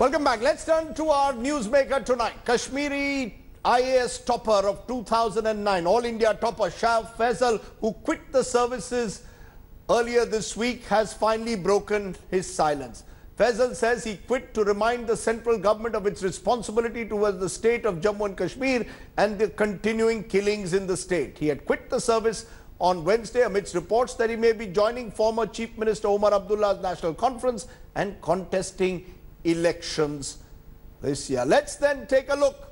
Welcome back. Let's turn to our newsmaker tonight. Kashmiri IAS topper of 2009, All India topper Shah Faesal, who quit the services earlier this week, has finally broken his silence. Faesal says he quit to remind the central government of its responsibility towards the state of Jammu and Kashmir and the continuing killings in the state. He had quit the service on Wednesday amidst reports that he may be joining former Chief Minister Omar Abdullah's National Conference and contesting elections this year. Let's then take a look.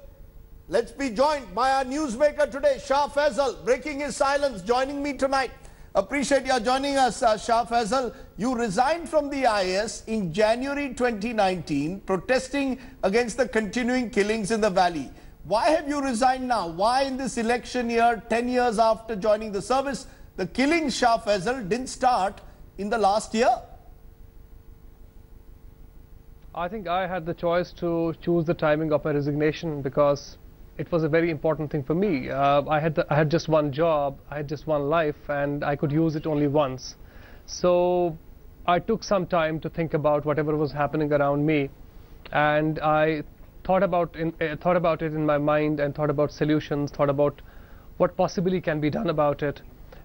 Let's be joined by our newsmaker today, Shah Faesal, breaking his silence, joining me tonight. Appreciate your joining us, uh, Shah Faesal. You resigned from the IAS in January 2019, protesting against the continuing killings in the valley. Why have you resigned now? Why in this election year, 10 years after joining the service, the killing Shah Faesal didn't start in the last year? I think I had the choice to choose the timing of my resignation because it was a very important thing for me. Uh, I, had the, I had just one job, I had just one life, and I could use it only once. So I took some time to think about whatever was happening around me, and I thought about, in, uh, thought about it in my mind and thought about solutions, thought about what possibly can be done about it.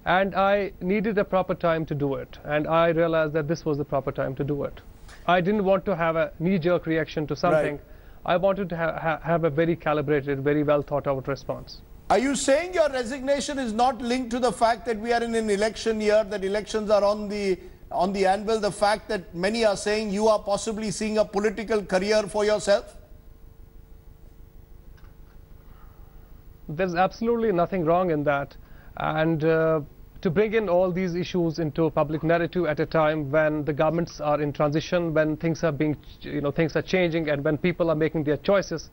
And I needed a proper time to do it. And I realized that this was the proper time to do it. I didn't want to have a knee-jerk reaction to something. Right. I wanted to ha ha have a very calibrated, very well thought out response. Are you saying your resignation is not linked to the fact that we are in an election year, that elections are on the on the anvil, the fact that many are saying you are possibly seeing a political career for yourself? There's absolutely nothing wrong in that. And uh, to bring in all these issues into a public narrative at a time when the governments are in transition, when things are being, you know, things are changing, and when people are making their choices,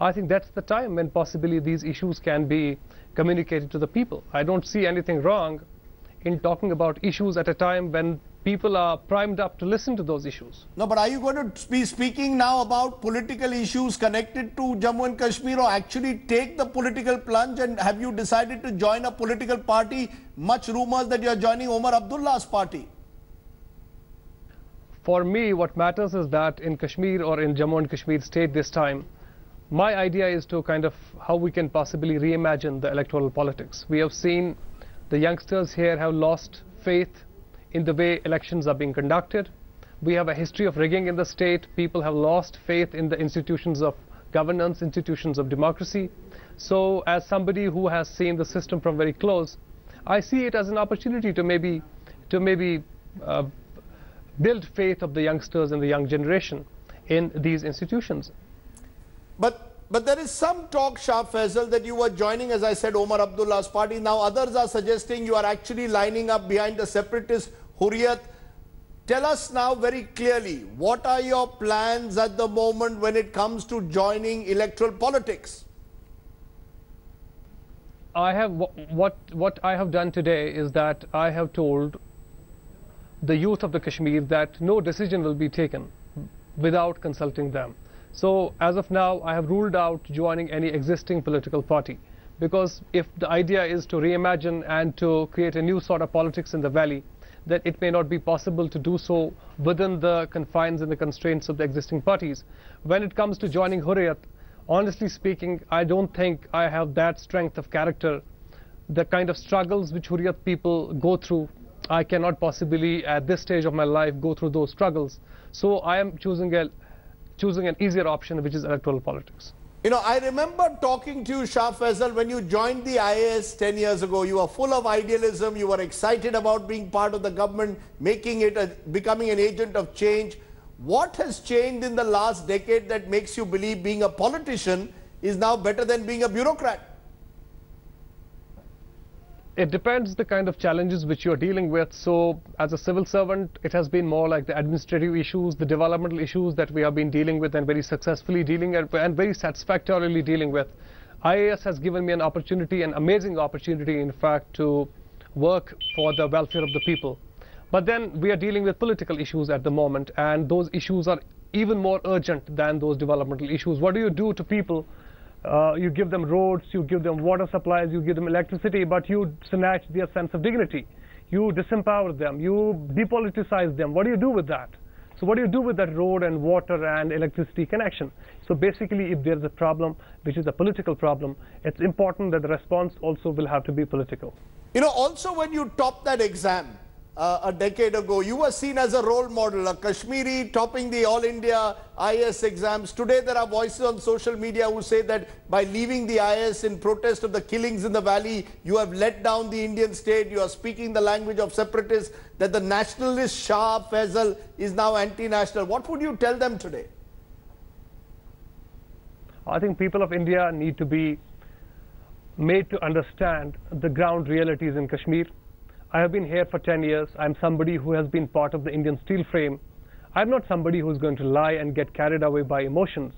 I think that's the time when possibly these issues can be communicated to the people. I don't see anything wrong in talking about issues at a time when people are primed up to listen to those issues. No, but are you going to be speaking now about political issues connected to Jammu and Kashmir or actually take the political plunge and have you decided to join a political party? Much rumors that you are joining Omar Abdullah's party. For me, what matters is that in Kashmir or in Jammu and Kashmir state this time, my idea is to kind of how we can possibly reimagine the electoral politics. We have seen the youngsters here have lost faith in the way elections are being conducted. We have a history of rigging in the state. People have lost faith in the institutions of governance, institutions of democracy. So as somebody who has seen the system from very close, I see it as an opportunity to maybe, to maybe uh, build faith of the youngsters and the young generation in these institutions. But but there is some talk, Shah Faesal, that you were joining, as I said, Omar Abdullah's party. Now others are suggesting you are actually lining up behind the separatist Hurriyat. Tell us now very clearly, what are your plans at the moment when it comes to joining electoral politics? I have what what I have done today is that I have told the youth of the Kashmir that no decision will be taken without consulting them. So as of now, I have ruled out joining any existing political party because if the idea is to reimagine and to create a new sort of politics in the valley, that it may not be possible to do so within the confines and the constraints of the existing parties. When it comes to joining Hurriyat, honestly speaking, I don't think I have that strength of character. The kind of struggles which Hurriyat people go through, I cannot possibly at this stage of my life go through those struggles. So I am choosing a choosing an easier option, which is electoral politics. You know, I remember talking to you, Shah Faesal, when you joined the IAS 10 years ago. You were full of idealism. You were excited about being part of the government, making it, a, becoming an agent of change. What has changed in the last decade that makes you believe being a politician is now better than being a bureaucrat? It depends the kind of challenges which you're dealing with. So as a civil servant, it has been more like the administrative issues, the developmental issues that we have been dealing with and very successfully dealing and, and very satisfactorily dealing with. IAS has given me an opportunity, an amazing opportunity, in fact, to work for the welfare of the people. But then we are dealing with political issues at the moment, and those issues are even more urgent than those developmental issues. What do you do to people uh, you give them roads, you give them water supplies, you give them electricity, but you snatch their sense of dignity. You disempower them, you depoliticize them. What do you do with that? So what do you do with that road and water and electricity connection? So basically, if there's a problem, which is a political problem, it's important that the response also will have to be political. You know, also when you top that exam, uh, a decade ago. You were seen as a role model, a Kashmiri topping the All India IAS exams. Today there are voices on social media who say that by leaving the IAS in protest of the killings in the valley, you have let down the Indian state, you are speaking the language of separatists, that the nationalist Shah Faesal is now anti-national. What would you tell them today? I think people of India need to be made to understand the ground realities in Kashmir I have been here for 10 years. I'm somebody who has been part of the Indian steel frame. I'm not somebody who's going to lie and get carried away by emotions.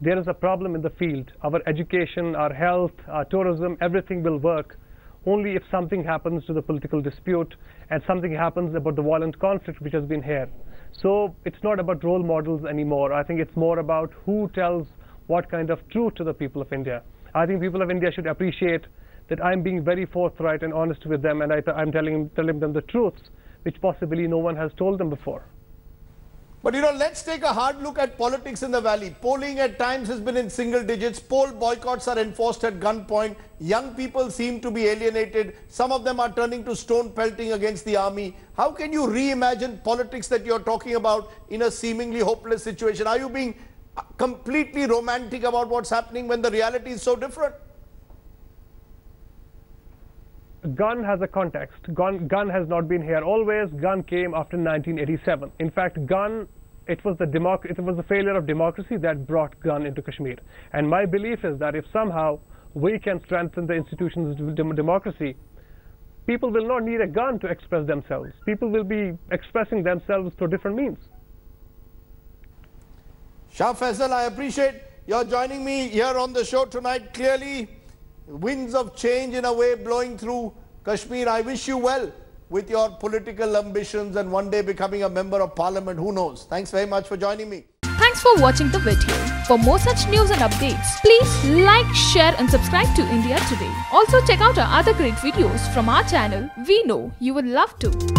There is a problem in the field. Our education, our health, our tourism, everything will work only if something happens to the political dispute and something happens about the violent conflict which has been here. So it's not about role models anymore. I think it's more about who tells what kind of truth to the people of India. I think people of India should appreciate that I'm being very forthright and honest with them and I am telling, telling them the truths which possibly no one has told them before. But you know, let's take a hard look at politics in the valley. Polling at times has been in single digits. Poll boycotts are enforced at gunpoint. Young people seem to be alienated. Some of them are turning to stone pelting against the army. How can you reimagine politics that you're talking about in a seemingly hopeless situation? Are you being uh, completely romantic about what's happening when the reality is so different? Gun has a context. Gun, gun has not been here always. Gun came after 1987. In fact, gun, it was the democ it was the failure of democracy that brought gun into Kashmir. And my belief is that if somehow we can strengthen the institutions of dem democracy, people will not need a gun to express themselves. People will be expressing themselves through different means. Shah Faesal, I appreciate your joining me here on the show tonight. Clearly, winds of change in a way blowing through Kashmir. I wish you well with your political ambitions and one day becoming a member of parliament. Who knows? Thanks very much for joining me. Thanks for watching the video. For more such news and updates, please like, share and subscribe to India Today. Also check out our other great videos from our channel. We know you would love to.